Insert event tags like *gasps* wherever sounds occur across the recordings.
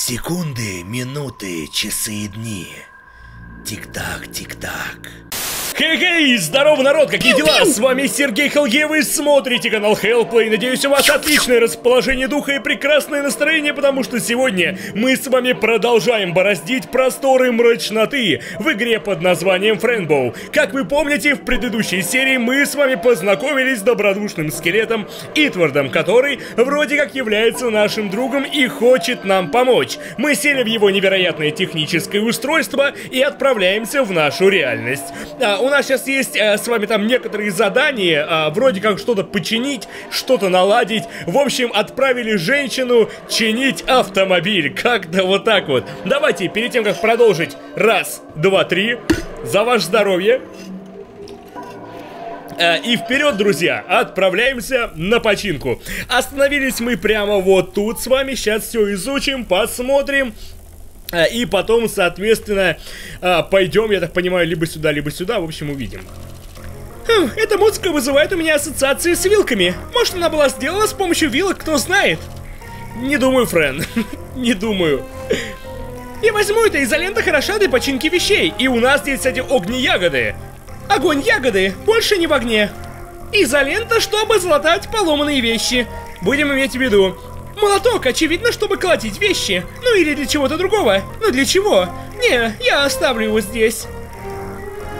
Секунды, минуты, часы и дни. Тик-так, тик-так. Хей-хей, здорово, народ, какие дела? С вами Сергей Халгей, вы смотрите канал Hellplay. Надеюсь, у вас отличное расположение духа и прекрасное настроение, потому что сегодня мы с вами продолжаем бороздить просторы мрачноты в игре под названием Friendbow. Как вы помните, в предыдущей серии мы с вами познакомились с добродушным скелетом Итвардом, который вроде как является нашим другом и хочет нам помочь. Мы сели в его невероятное техническое устройство и отправляемся в нашу реальность. А, у нас сейчас есть э, с вами там некоторые задания, э, вроде как что-то починить, что-то наладить. В общем, отправили женщину чинить автомобиль. Как-то вот так вот. Давайте, перед тем, как продолжить. Раз, два, три. За ваше здоровье. Э, И вперед, друзья, отправляемся на починку. Остановились мы прямо вот тут с вами. Сейчас все изучим, посмотрим. А, И потом, соответственно, а, пойдем, я так понимаю, либо сюда, либо сюда, в общем, увидим. Хм, эта музыка вызывает у меня ассоциации с вилками. Может, она была сделана с помощью вилок, кто знает. Не думаю, Френ. *laughs* Не думаю. Я возьму это, изолента хороша для починки вещей. И у нас здесь, кстати, огни-ягоды. Огонь ягоды, больше не в огне. Изолента, чтобы залатать поломанные вещи. Будем иметь в виду. Молоток, очевидно, чтобы колотить вещи. Ну или для чего-то другого. Но для чего? Не, я оставлю его здесь.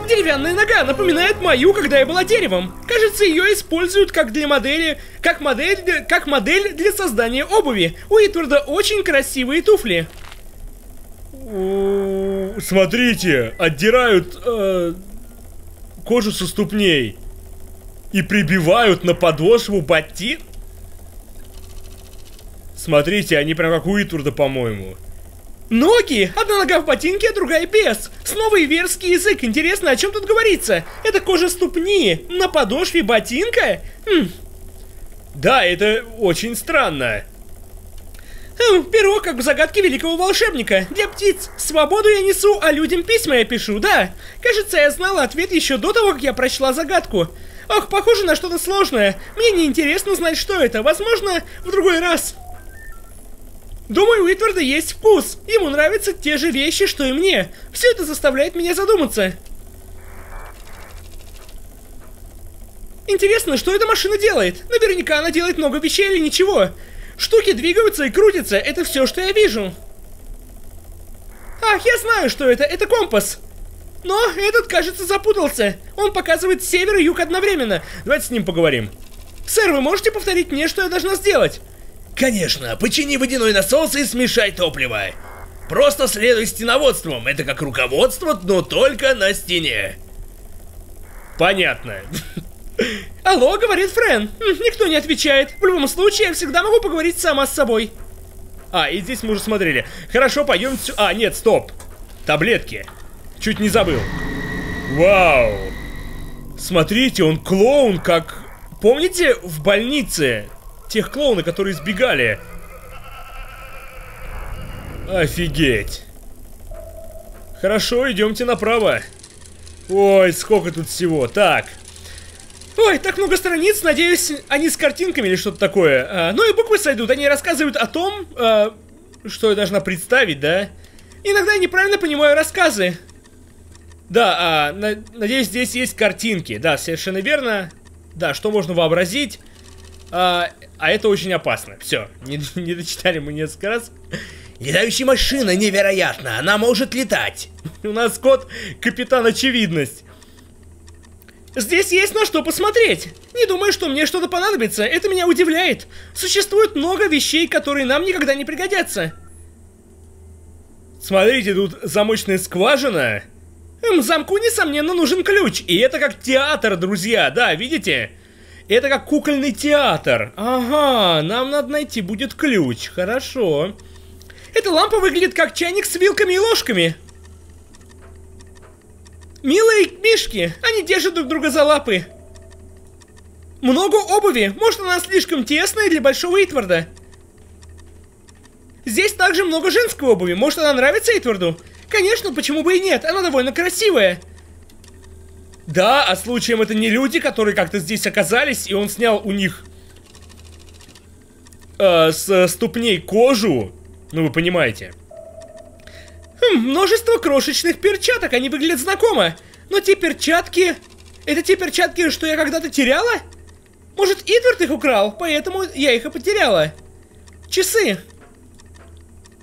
Деревянная нога напоминает мою, когда я была деревом. Кажется, ее используют как для модели, как модель, для- как модель для создания обуви. У Итварда очень красивые туфли. Смотрите, отдирают э, кожу со ступней и прибивают на подошву ботин. Смотрите, они прям как у Итварда, по-моему. Ноги! Одна нога в ботинке, а другая без. Снова иверский язык. Интересно, о чем тут говорится? Это кожа ступни на подошве ботинка? Хм. Да, это очень странно. Хм, перо, как в загадке великого волшебника. Для птиц. Свободу я несу, а людям письма я пишу, да. Кажется, я знала ответ еще до того, как я прочла загадку. Ох, похоже на что-то сложное. Мне не интересно знать, что это. Возможно, в другой раз. Думаю, у Итварда есть вкус. Ему нравятся те же вещи, что и мне. Все это заставляет меня задуматься. Интересно, что эта машина делает? Наверняка она делает много вещей или ничего. Штуки двигаются и крутятся, это все, что я вижу. Ах, я знаю, что это. Это компас. Но этот, кажется, запутался. Он показывает север и юг одновременно. Давайте с ним поговорим. Сэр, вы можете повторить мне, что я должна сделать? Конечно, почини водяной насос и смешай топливо. Просто следуй стеноводством. Это как руководство, но только на стене. Понятно. *laughs* Алло, говорит Френ. М, Никто не отвечает. В любом случае, я всегда могу поговорить сама с собой. А, и здесь мы уже смотрели. Хорошо, пойдем сю- А, нет, стоп. Таблетки. Чуть не забыл. Вау. Смотрите, он клоун, как... Помните в больнице? Тех клоуны, которые сбегали. Офигеть. Хорошо, идемте направо. Ой, сколько тут всего. Так. Ой, так много страниц, надеюсь, они с картинками или что-то такое. А, ну и буквы сойдут, они рассказывают о том, а, Что я должна представить, да? иногда я неправильно понимаю рассказы. Да, а, на- надеюсь, здесь есть картинки. Да, совершенно верно. Да, что можно вообразить. А, а это очень опасно. Все, не, *laughs* не дочитали мы несколько раз. Летающая машина невероятна, она может летать. *laughs* У нас код Капитан Очевидность. Здесь есть на что посмотреть. Не думаю, что мне что-то понадобится, это меня удивляет. Существует много вещей, которые нам никогда не пригодятся. Смотрите, тут замочная скважина. Замку, несомненно, нужен ключ. И это как театр, друзья, да, видите? Это как кукольный театр. Ага, нам надо найти будет ключ. Хорошо. Эта лампа выглядит как чайник с вилками и ложками. Милые мишки, они держат друг друга за лапы. Много обуви, может она слишком тесная для большого Итварда. Здесь также много женской обуви, может она нравится Итварду? Конечно, почему бы и нет, она довольно красивая. Да, а случаем это не люди, которые как-то здесь оказались, и он снял у них э, с ступней кожу Ну, вы понимаете. Хм, множество крошечных перчаток, они выглядят знакомо. Но те перчатки... Это те перчатки, что я когда-то теряла? Может, Идвард их украл, поэтому я их и потеряла. Часы.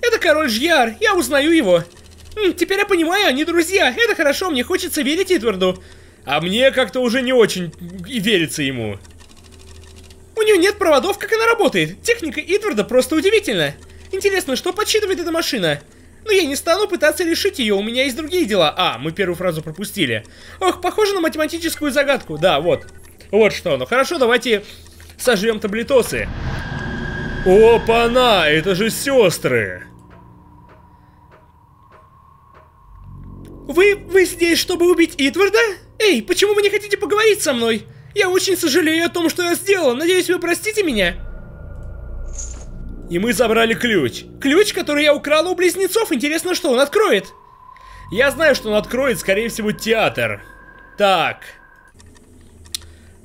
Это король Жьяр, я узнаю его. Теперь я понимаю, они друзья. Это хорошо, мне хочется верить Идварду. А мне как-то уже не очень и верится ему. У нее нет проводов, как она работает. Техника Идварда просто удивительна. Интересно, что подсчитывает эта машина? Но я не стану пытаться решить ее, у меня есть другие дела. А, мы первую фразу пропустили. Ох, похоже на математическую загадку. Да, вот. Вот что. Ну хорошо, давайте сожрем таблетосы. Опа-на, это же сестры. Вы, вы здесь, чтобы убить Идварда? Эй, почему вы не хотите поговорить со мной? Я очень сожалею о том, что я сделал. Надеюсь, вы простите меня. И мы забрали ключ. Ключ, который я украла у близнецов. Интересно, что он откроет? Я знаю, что он откроет, скорее всего, театр. Так.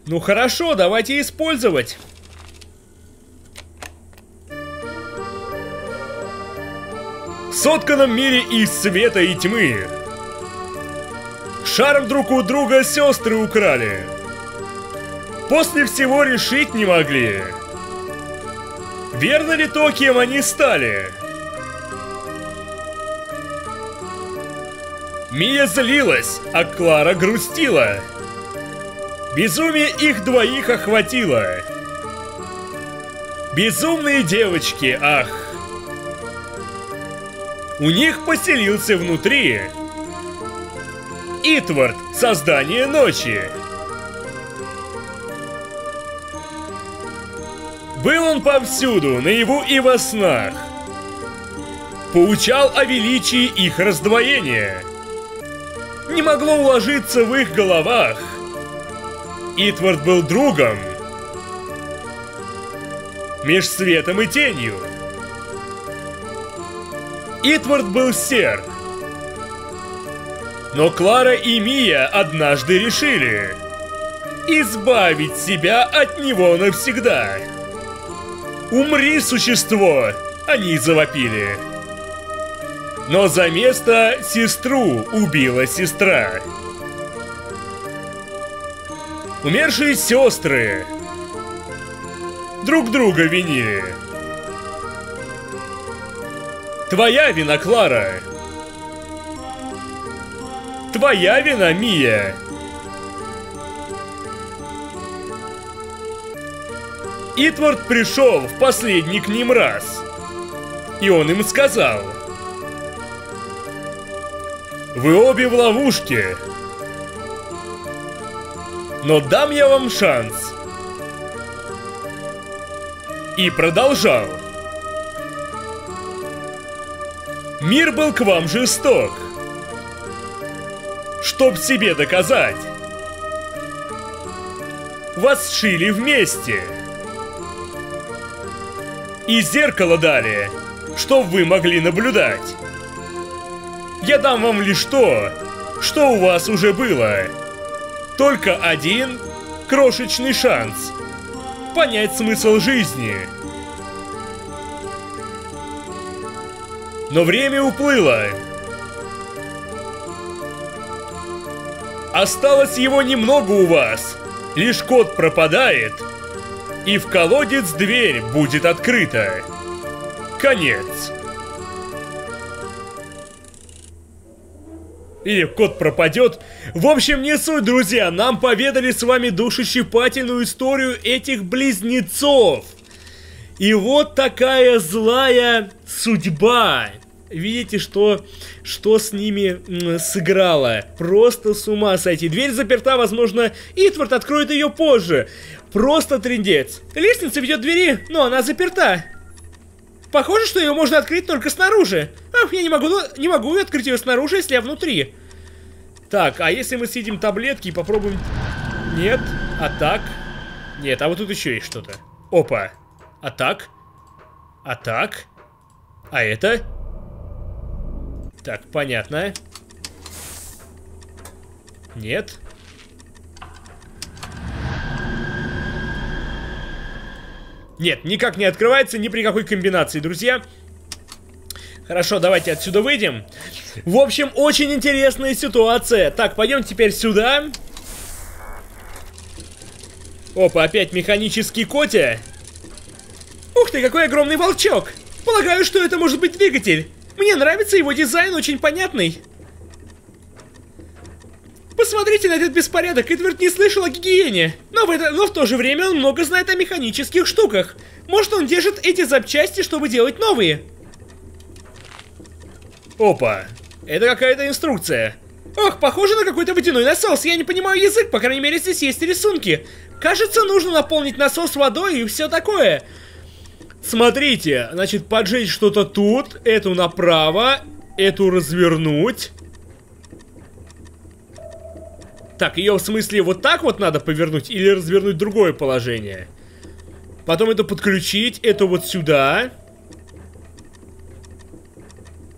Ну хорошо, давайте использовать. В сотканном мире из света и тьмы. Шарм друг у друга сестры украли. После всего решить не могли. Верно ли то, кем они стали? Мия злилась, а Клара грустила. Безумие их двоих охватило. Безумные девочки, ах. У них поселился внутри Итвард, создание ночи. Был он повсюду, наяву и во снах. Поучал о величии их раздвоения. Не могло уложиться в их головах. Итвард был другом. Меж светом и тенью. Итвард был сер. Но Клара и Мия однажды решили избавить себя от него навсегда. «Умри, существо!» Они завопили. Но за место сестру убила сестра. Умершие сестры друг друга винили. Твоя вина, Клара. Твоя вина, Мия. Итвард пришел в последний к ним раз. И он им сказал. Вы обе в ловушке. Но дам я вам шанс. И продолжал. Мир был к вам жесток. Чтоб себе доказать. Вас сшили вместе и зеркало дали, чтоб вы могли наблюдать. Я дам вам лишь то, что у вас уже было. Только один крошечный шанс понять смысл жизни. Но время уплыло. Осталось его немного у вас. Лишь кот пропадает — и в колодец дверь будет открыта. Конец. Или кот пропадет. В общем, не суть, друзья. Нам поведали с вами душещипательную историю этих близнецов. И вот такая злая судьба. Видите, что, что с ними сыграло. Просто с ума сойти. Дверь заперта, возможно, Итвард откроет ее позже. Просто трендец. Лестница ведет к двери, но она заперта. Похоже, что ее можно открыть только снаружи. Ах, я не могу, не могу открыть ее снаружи, если я внутри. Так, а если мы съедим таблетки и попробуем... Нет, а так? Нет, а вот тут еще есть что-то. Опа. А так? А так? А это? Так, понятно. Нет. Нет, никак не открывается, ни при какой комбинации, друзья. Хорошо, давайте отсюда выйдем. В общем, очень интересная ситуация. Так, пойдем теперь сюда. Опа, опять механический котя. Ух ты, какой огромный волчок! Полагаю, что это может быть двигатель. Мне нравится его дизайн, очень понятный. Посмотрите на этот беспорядок, Эдвард не слышал о гигиене. Но в, это, но в то же время он много знает о механических штуках. Может, он держит эти запчасти, чтобы делать новые. Опа, это какая-то инструкция. Ох, похоже на какой-то водяной насос. Я не понимаю язык, по крайней мере, здесь есть рисунки. Кажется, нужно наполнить насос водой и все такое. Смотрите, значит, поджечь что-то тут, эту направо, эту развернуть. Так, ее в смысле вот так вот надо повернуть или развернуть другое положение? Потом это подключить, это вот сюда.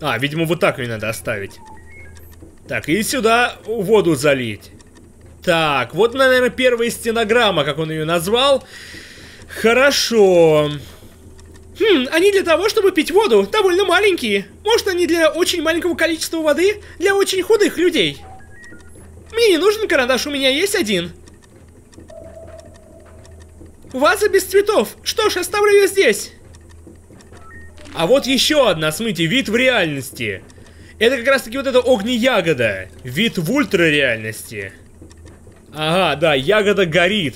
А, видимо, вот так ее надо оставить. Так, и сюда воду залить. Так, вот, наверное, первая стенограмма, как он ее назвал. Хорошо. Хм, они для того, чтобы пить воду, довольно маленькие. Может, они для очень маленького количества воды, для очень худых людей. Мне не нужен карандаш, у меня есть один. Ваза без цветов. Что ж, оставлю ее здесь. А вот еще одна, смотрите, вид в реальности. Это как раз таки вот эта огни-ягода. Вид в ультрареальности. Ага, да, ягода горит.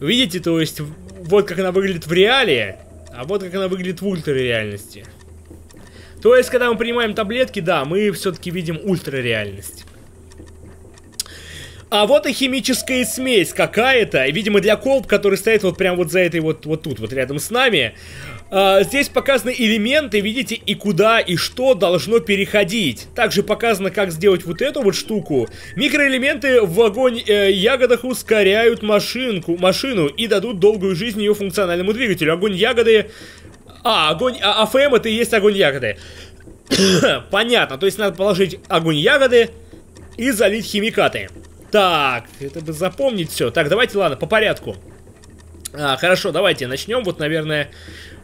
Видите, то есть, вот как она выглядит в реале, а вот как она выглядит в ультрареальности. То есть, когда мы принимаем таблетки, да, мы все-таки видим ультрареальность. А вот и химическая смесь какая-то, видимо, для колб, который стоит вот прям вот за этой вот, вот тут, вот рядом с нами. А, здесь показаны элементы, видите, и куда, и что должно переходить. Также показано, как сделать вот эту вот штуку. Микроэлементы в огонь э, ягодах ускоряют машинку, машину и дадут долгую жизнь ее функциональному двигателю. Огонь ягоды... А, огонь... А, АФМ это и есть огонь ягоды. *coughs* Понятно, то есть надо положить огонь ягоды и залить химикаты. Так, это бы запомнить все. Так, давайте, ладно, по порядку. А, хорошо, давайте начнем. Вот, наверное,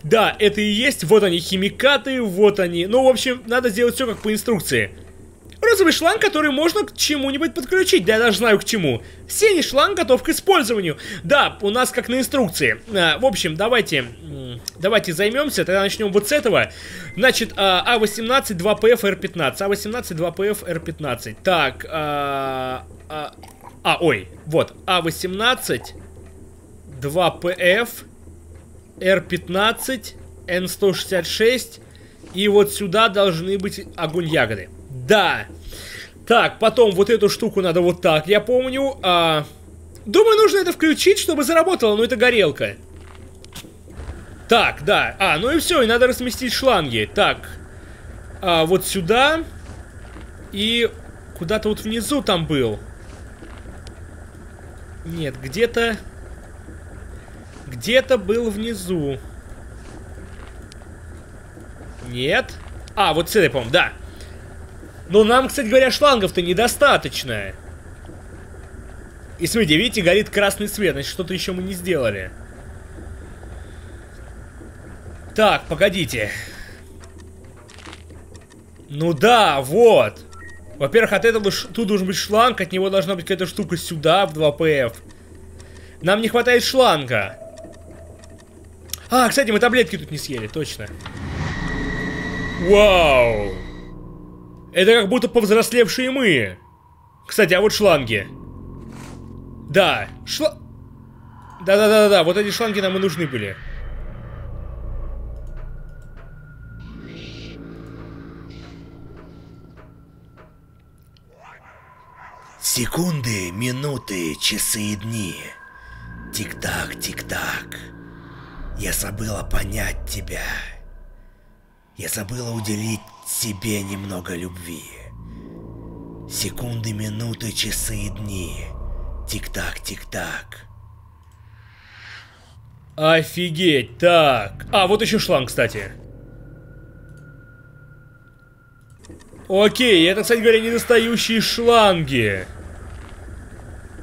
да, это и есть. Вот они, химикаты, вот они. Ну, в общем, надо сделать все как по инструкции. Розовый шланг, который можно к чему-нибудь подключить. Да, я даже знаю к чему. Синий шланг готов к использованию. Да, у нас как на инструкции. А, в общем, давайте, давайте займемся. Тогда начнем вот с этого. Значит, А18 2PF R15. А18 2PF R15. Так, а, а, а, ой, вот, А18, 2ПФ, Р15, Н166, и вот сюда должны быть огонь ягоды. Да. Так, потом вот эту штуку надо вот так, я помню. А... Думаю, нужно это включить, чтобы заработало, но это горелка. Так, да. А, ну и все, и надо разместить шланги. Так, а, вот сюда. И куда-то вот внизу там был. Нет, где-то... Где-то был внизу. Нет. А, вот с этой, по-моему, да. Но нам, кстати говоря, шлангов-то недостаточно. И смотрите, видите, горит красный свет, значит, что-то еще мы не сделали. Так, погодите. Ну да, вот. Во-первых, от этого тут должен быть шланг, от него должна быть какая-то штука сюда, в 2PF. Нам не хватает шланга. А, кстати, мы таблетки тут не съели, точно. Вау! Это как будто повзрослевшие мы. Кстати, а вот шланги. Да, шла... Да-да-да-да, вот эти шланги нам и нужны были. Секунды, минуты, часы и дни. Тик-так, тик-так. Я забыла понять тебя. Я забыла уделить себе немного любви. Секунды, минуты, часы и дни. Тик-так, тик-так. Офигеть, так. А, вот еще шланг, кстати. Окей, это, кстати говоря, недостающие шланги.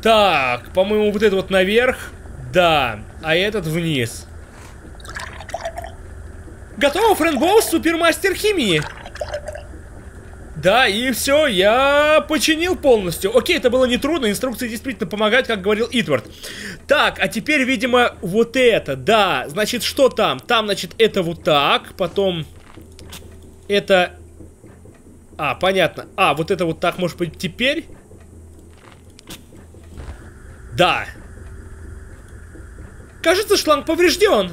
Так, по-моему, вот это вот наверх. Да, а этот вниз. Готово, Фрэнк Боус, супермастер химии. Да, и все, я починил полностью. Окей, это было нетрудно, инструкции действительно помогают, как говорил Итвард. Так, а теперь, видимо, вот это, да. Значит, что там? Там, значит, это вот так, потом это... А, понятно. А, вот это вот так, может быть, теперь? Да. Кажется, шланг поврежден.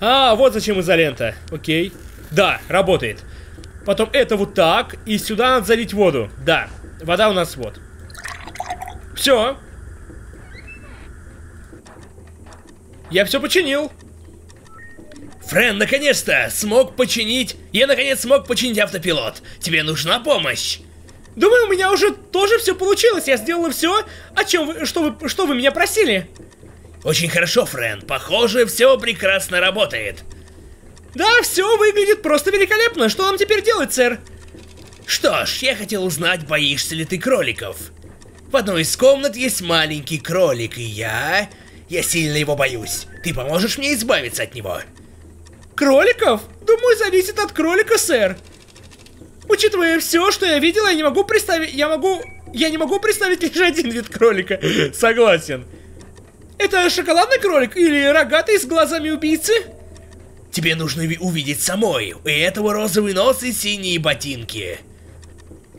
А, вот зачем изолента. Окей. Да, работает. Потом это вот так. И сюда надо залить воду. Да, вода у нас вот. Все. Я все починил. Френ, наконец-то смог починить... Я наконец смог починить автопилот. Тебе нужна помощь? Думаю, у меня уже тоже все получилось. Я сделала все, о чем вы, что вы, что вы меня просили. Очень хорошо, Френ. Похоже, все прекрасно работает. Да, все выглядит просто великолепно. Что нам теперь делать, сэр? Что ж, я хотел узнать, боишься ли ты кроликов. В одной из комнат есть маленький кролик, и я... Я сильно его боюсь. Ты поможешь мне избавиться от него? Кроликов? Думаю, зависит от кролика, сэр. Учитывая все, что я видел, я не могу представить... Я могу... Я не могу представить лишь один вид кролика. *laughs* Согласен. Это шоколадный кролик или рогатый с глазами убийцы? Тебе нужно увидеть самой. У этого розовый нос и синие ботинки.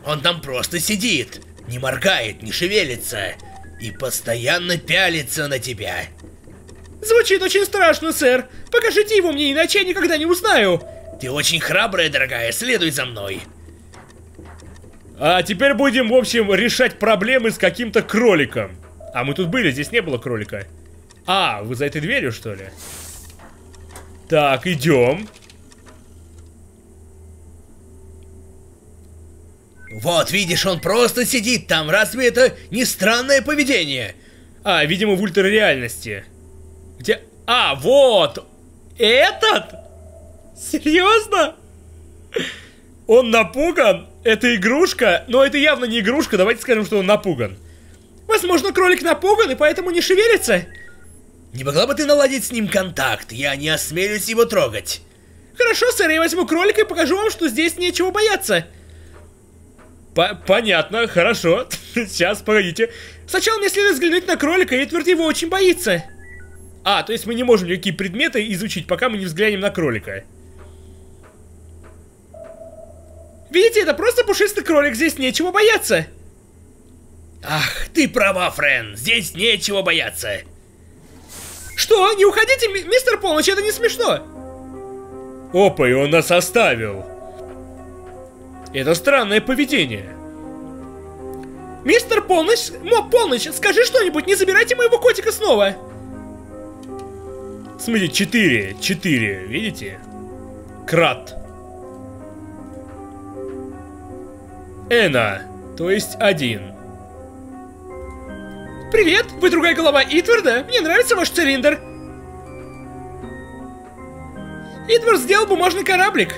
Он там просто сидит, не моргает, не шевелится и постоянно пялится на тебя. Звучит очень страшно, сэр. Покажите его мне, иначе я никогда не узнаю. Ты очень храбрая, дорогая, следуй за мной. А теперь будем, в общем, решать проблемы с каким-то кроликом. А мы тут были, здесь не было кролика. А, вы за этой дверью, что ли? Так, идем. Вот, видишь, он просто сидит там. Разве это не странное поведение? А, видимо, в ультрареальности. Где... А, вот! Этот? Серьезно? Он напуган? Это игрушка? Но это явно не игрушка, давайте скажем, что он напуган. Возможно, кролик напуган и поэтому не шевелится. Не могла бы ты наладить с ним контакт? Я не осмелюсь его трогать. Хорошо, сэр, я возьму кролика и покажу вам, что здесь нечего бояться. П Понятно, хорошо. *laughs* Сейчас, погодите. Сначала мне следует взглянуть на кролика, и Эдвард его очень боится. А, то есть мы не можем никакие предметы изучить, пока мы не взглянем на кролика. Видите, это просто пушистый кролик, здесь нечего бояться. Ах, ты права, Френ, здесь нечего бояться. Что? Не уходите, мистер Полночь, это не смешно. Опа, и он нас оставил. Это странное поведение. Мистер Полночь, Моб Полночь, скажи что-нибудь, не забирайте моего котика снова. Смотрите, четыре, четыре, видите? Крат. Эна, то есть один. Привет, вы другая голова Итварда? Мне нравится ваш цилиндр. Итвард сделал бумажный кораблик.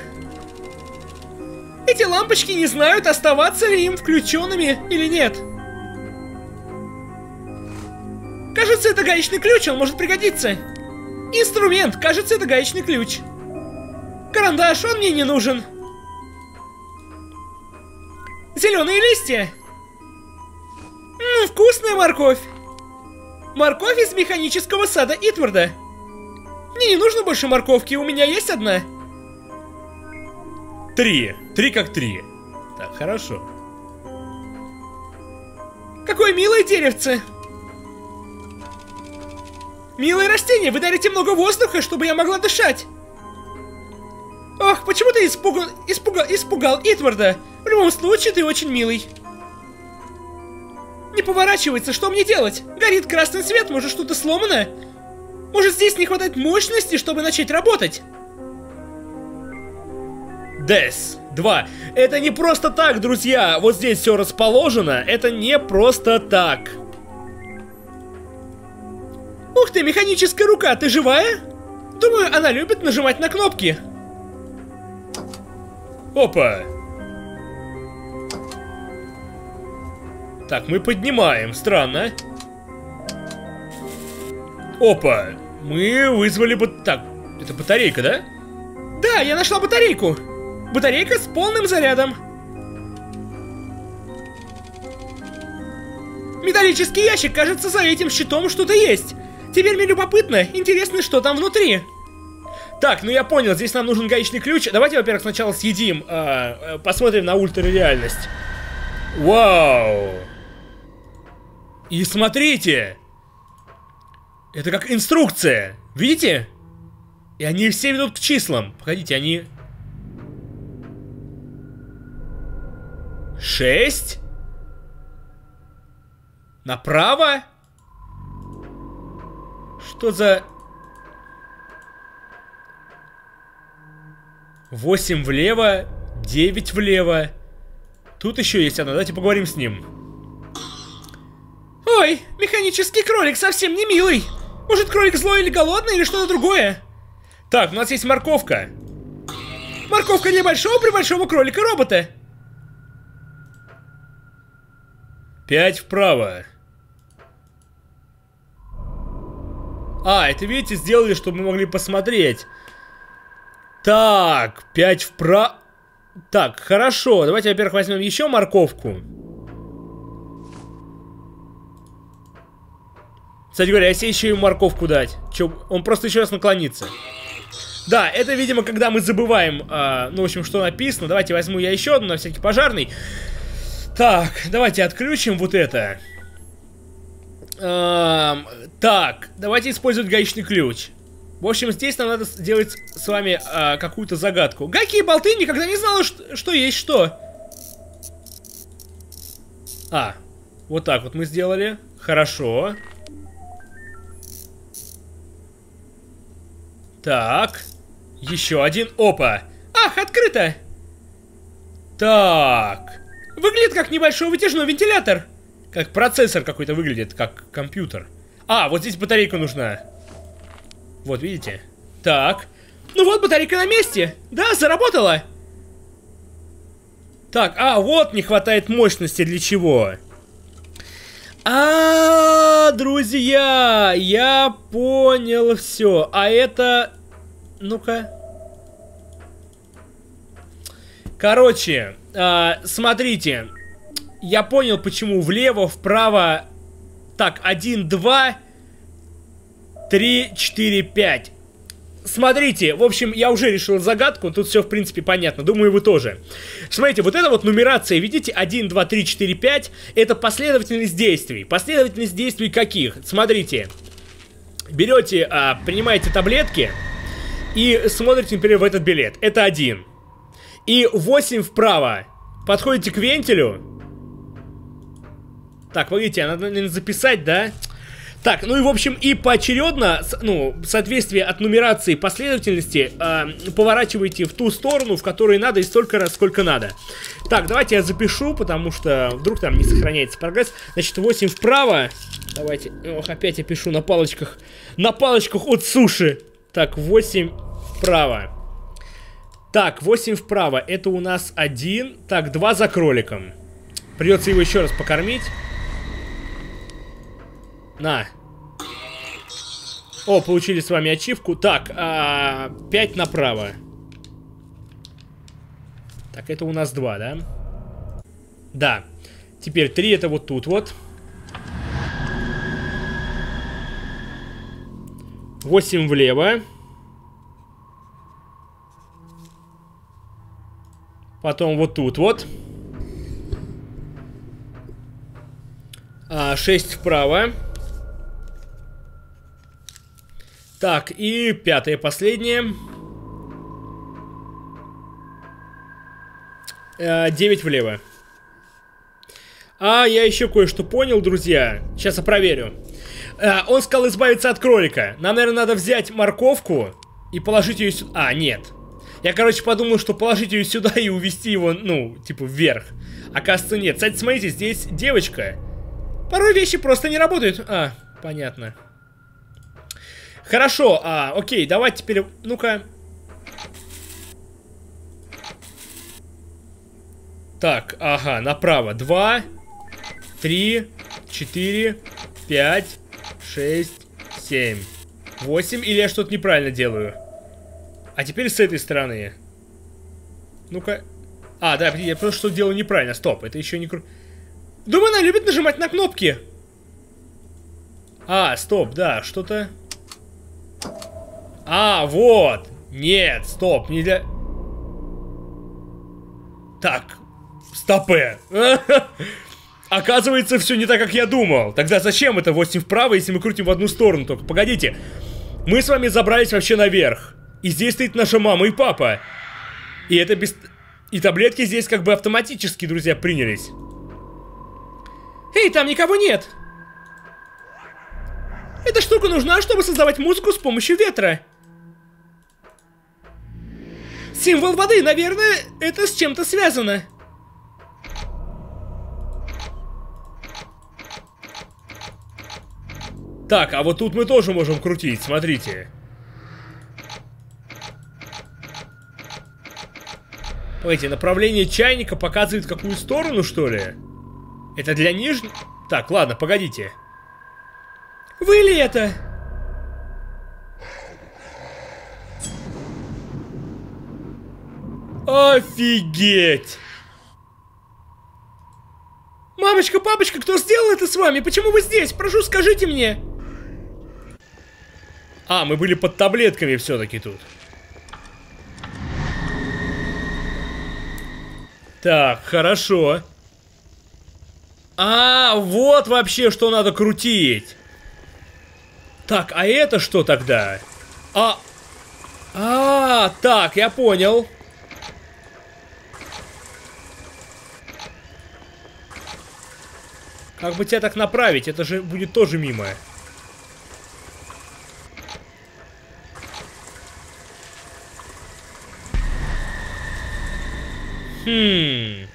Эти лампочки не знают, оставаться ли им включенными или нет. Кажется, это гаечный ключ, он может пригодиться. Инструмент, кажется, это гаечный ключ. Карандаш, он мне не нужен. Зеленые листья. Ммм, вкусная морковь. Морковь из механического сада Итварда. Мне не нужно больше морковки, у меня есть одна. Три. Три как три. Так, хорошо. Какое милое деревце. Милое растение, вы дарите много воздуха, чтобы я могла дышать. Ох, почему ты испугал, испугал, испугал Итварда? В любом случае, ты очень милый. Не поворачивается, что мне делать? Горит красный свет, может что-то сломано? Может здесь не хватает мощности, чтобы начать работать? Дес. Два. Это не просто так, друзья. Вот здесь все расположено. Это не просто так. Ух ты, механическая рука, ты живая? Думаю, она любит нажимать на кнопки. Опа. Так, мы поднимаем. Странно. Опа. Мы вызвали бы... Так, это батарейка, да? Да, я нашла батарейку. Батарейка с полным зарядом. Металлический ящик, кажется, за этим щитом что-то есть. Теперь мне любопытно, интересно, что там внутри. Так, ну я понял, здесь нам нужен гаечный ключ. Давайте, во-первых, сначала съедим, э, э, посмотрим на ультрареальность. Вау! И смотрите! Это как инструкция. Видите? И они все ведут к числам. Погодите, они... Шесть? Направо? Что за... Восемь влево, девять влево. Тут еще есть одна, давайте поговорим с ним. Ой, механический кролик совсем не милый. Может, кролик злой или голодный, или что-то другое? Так, у нас есть морковка. Морковка для большого при большого кролика-робота. Пять вправо. А, это, видите, сделали, чтобы мы могли посмотреть. Так, пять вправо... Так, хорошо. Давайте, во-первых, возьмем еще морковку. Кстати говоря, если еще ему морковку дать, Че, он просто еще раз наклонится. Да, это, видимо, когда мы забываем, э, ну, в общем, что написано. Давайте возьму я еще одну на всякий пожарный. Так, давайте отключим вот это. Эм, так, давайте использовать гаечный ключ. В общем, здесь нам надо сделать с вами э, какую-то загадку. Гайки и болты никогда не знала, что, что есть что. А, вот так вот мы сделали. Хорошо. Так. Еще один. Опа. Ах, открыто. Так. Выглядит как небольшой вытяжной вентилятор. Как процессор какой-то выглядит, как компьютер. А, вот здесь батарейка нужна. Вот, видите? Так. Ну вот, батарейка на месте. Да, заработала. Так, а, вот не хватает мощности для чего. А, -а, -а друзья, я понял все. А это... Ну-ка. Короче, э, смотрите. Я понял, почему влево, вправо... Так, один, два, три, четыре, пять. Смотрите, в общем, я уже решил загадку, тут все, в принципе, понятно, думаю, вы тоже. Смотрите, вот эта вот нумерация, видите, 1, 2, 3, 4, 5, это последовательность действий. Последовательность действий каких? Смотрите, берете, а, принимаете таблетки и смотрите, например, в этот билет. Это один. И 8 вправо. Подходите к вентилю. Так, погодите, надо, наверное, записать, да? Так, ну и в общем и поочередно, ну, в соответствии от нумерации последовательности, э, поворачивайте в ту сторону, в которой надо и столько раз, сколько надо. Так, давайте я запишу, потому что вдруг там не сохраняется прогресс. Значит, 8 вправо. Давайте, ох, опять я пишу на палочках, на палочках от суши. Так, 8 вправо. Так, 8 вправо, это у нас один. Так, 2 за кроликом. Придется его еще раз покормить. На. О, получили с вами ачивку. Так, а, 5 направо. Так, это у нас 2, да? Да. Теперь 3 это вот тут вот. 8 влево. Потом вот тут вот. А, 6 вправо. Так, и пятое, последнее. Э, 9 влево. А, я еще кое-что понял, друзья. Сейчас я проверю. Э, он сказал избавиться от кролика. Нам, наверное, надо взять морковку и положить ее сюда. А, нет. Я, короче, подумал, что положить ее сюда и увести его, ну, типа, вверх. Оказывается, нет. Кстати, смотрите, здесь девочка. Порой вещи просто не работают. А, понятно. Хорошо, а, окей, давай теперь, ну-ка. Так, ага, направо. Два, три, четыре, пять, шесть, семь, восемь. Или я что-то неправильно делаю? А теперь с этой стороны. Ну-ка. А, да, я просто что делаю неправильно. Стоп, это еще не кру... Думаю, она любит нажимать на кнопки. А, стоп, да, что-то... А, вот! Нет, стоп, не для... Так, стопе. *laughs* Оказывается, все не так, как я думал. Тогда зачем это 8 вправо, если мы крутим в одну сторону только? Погодите. Мы с вами забрались вообще наверх. И здесь стоит наша мама и папа. И это без... И таблетки здесь как бы автоматически, друзья, принялись. Эй, там никого нет. Эта штука нужна, чтобы создавать музыку с помощью ветра. Символ воды, наверное, это с чем-то связано. Так, а вот тут мы тоже можем крутить, смотрите. Погодите, направление чайника показывает какую сторону, что ли? Это для нижней... Так, ладно, погодите. Вы ли это? Офигеть! Мамочка, папочка, кто сделал это с вами? Почему вы здесь? Прошу, скажите мне. А, мы были под таблетками все-таки тут. Так, хорошо. А, вот вообще, что надо крутить. Так, а это что тогда? А, а, так, я понял. Как бы тебя так направить? Это же будет тоже мимо. Хм.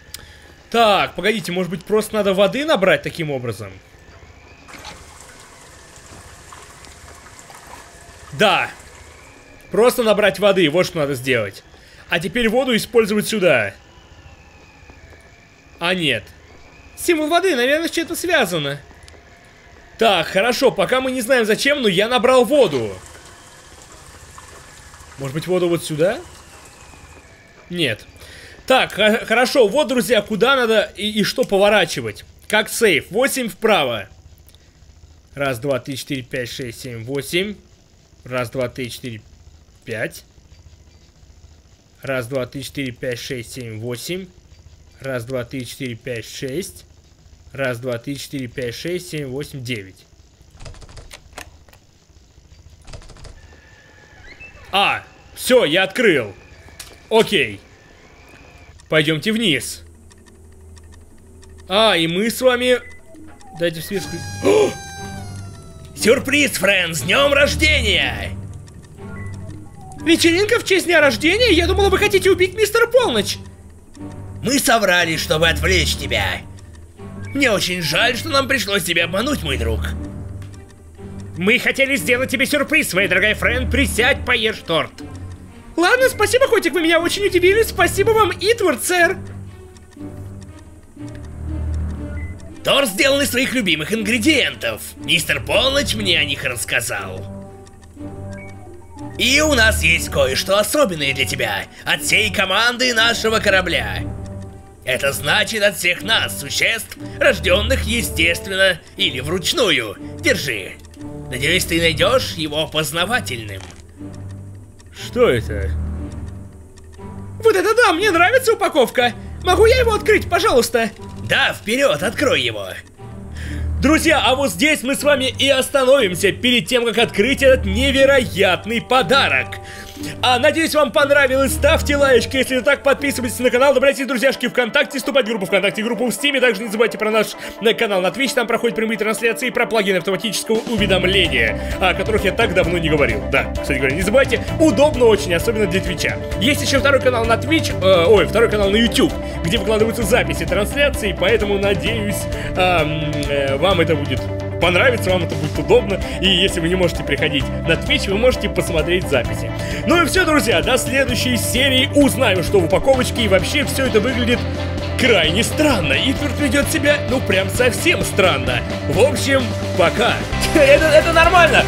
Так, погодите, может быть просто надо воды набрать таким образом? Да. Просто набрать воды, вот что надо сделать. А теперь воду использовать сюда. А нет. Символ воды, наверное, с чем-то связано. Так, хорошо, пока мы не знаем зачем, но я набрал воду. Может быть, воду вот сюда? Нет. Так, хорошо, вот, друзья, куда надо и, и что поворачивать. Как сейф. 8 вправо. Раз, два, три, четыре, пять, шесть, семь, восемь. Раз, два, три, четыре, пять. Раз, два, три, четыре, пять, шесть, семь, восемь. Раз, два, три, четыре, пять, шесть. Раз, два, три, четыре, пять, шесть, семь, восемь, девять. А, все, я открыл. Окей. Пойдемте вниз. А, и мы с вами... Дайте свежку. *gasps* Сюрприз, Фрэн, с днем рождения! Вечеринка в честь дня рождения? Я думала, вы хотите убить мистера Полночь. Мы соврали, чтобы отвлечь тебя. Мне очень жаль, что нам пришлось тебя обмануть, мой друг. Мы хотели сделать тебе сюрприз, своя дорогая Фрэн. Присядь, поешь торт. Ладно, спасибо, котик, вы меня очень удивили. Спасибо вам, Итвард, сэр. Торт сделан из своих любимых ингредиентов. Мистер Полночь мне о них рассказал. И у нас есть кое-что особенное для тебя от всей команды нашего корабля. Это значит от всех нас, существ, рожденных естественно или вручную. Держи. Надеюсь, ты найдешь его познавательным. Что это? Вот это да, мне нравится упаковка. Могу я его открыть, пожалуйста? Да, вперед, открой его. Друзья, а вот здесь мы с вами и остановимся перед тем, как открыть этот невероятный подарок. А, надеюсь, вам понравилось. Ставьте лайки, если так, подписывайтесь на канал, добавляйтесь, друзьяшки, ВКонтакте, вступать в группу ВКонтакте, группу в Стиме. Также не забывайте про наш канал на Twitch, там проходят прямые трансляции про плагины автоматического уведомления, о которых я так давно не говорил. Да, кстати говоря, не забывайте, удобно очень, особенно для Твича. Есть еще второй канал на Twitch, э, ой, второй канал на YouTube, где выкладываются записи трансляций, поэтому, надеюсь, э, э, вам это будет понравится, вам это будет удобно. И если вы не можете приходить на Twitch, вы можете посмотреть записи. Ну и все, друзья, до следующей серии узнаем, что в упаковочке. И вообще все это выглядит крайне странно. Итверт ведет себя, ну, прям совсем странно. В общем, пока. *laughs* это, это нормально.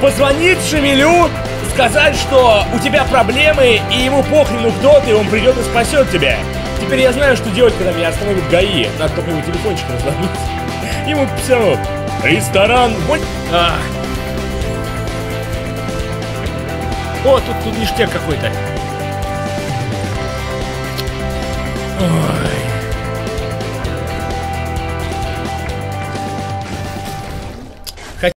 Позвонит Шамилю, сказать, что у тебя проблемы, и ему похрену кто ты, он придет и спасет тебя. Теперь я знаю, что делать, когда меня остановят ГАИ. Надо только его телефончик разломить. *laughs* Ему все равно. Ресторан... А. О, тут, тут ништяк какой-то. Ой.